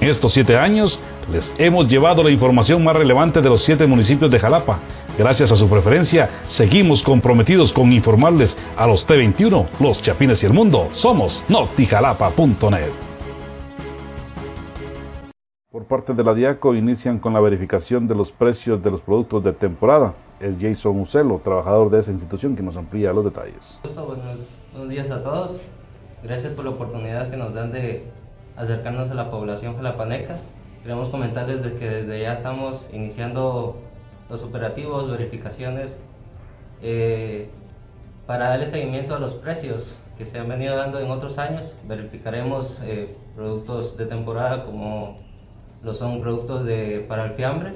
En estos siete años les hemos llevado la información más relevante de los siete municipios de Jalapa. Gracias a su preferencia, seguimos comprometidos con informarles a los T21, los Chapines y el mundo. Somos noctijalapa.net. Por parte de la DIACO inician con la verificación de los precios de los productos de temporada. Es Jason Ucelo, trabajador de esa institución, que nos amplía los detalles. Buenos, buenos días a todos. Gracias por la oportunidad que nos dan de acercarnos a la población jalapaneca. Queremos comentarles de que desde ya estamos iniciando los operativos, verificaciones, eh, para darle seguimiento a los precios que se han venido dando en otros años. Verificaremos eh, productos de temporada como lo son productos de, para el fiambre,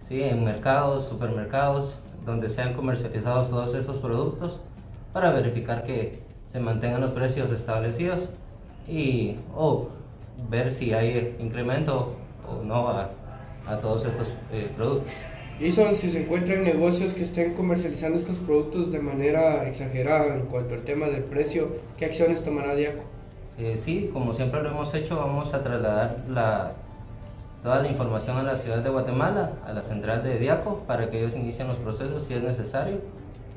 ¿sí? en mercados, supermercados, donde sean comercializados todos estos productos, para verificar que se mantengan los precios establecidos y o ver si hay incremento o no a, a todos estos eh, productos. Jason, si se encuentran negocios que estén comercializando estos productos de manera exagerada en cuanto al tema del precio, ¿qué acciones tomará Diaco? Eh, sí, como siempre lo hemos hecho, vamos a trasladar la, toda la información a la ciudad de Guatemala, a la central de Diaco, para que ellos inicien los procesos si es necesario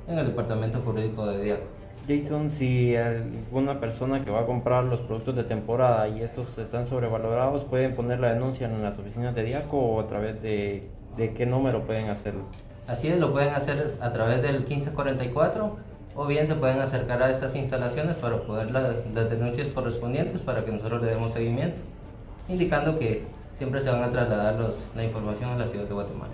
en el departamento jurídico de Diaco. Jason, si alguna persona que va a comprar los productos de temporada y estos están sobrevalorados, pueden poner la denuncia en las oficinas de Diaco o a través de, de qué número pueden hacerlo. Así es, lo pueden hacer a través del 1544 o bien se pueden acercar a estas instalaciones para poder la, las denuncias correspondientes para que nosotros le demos seguimiento, indicando que siempre se van a trasladar los, la información a la ciudad de Guatemala.